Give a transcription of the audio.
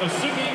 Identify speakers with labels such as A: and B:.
A: Asugi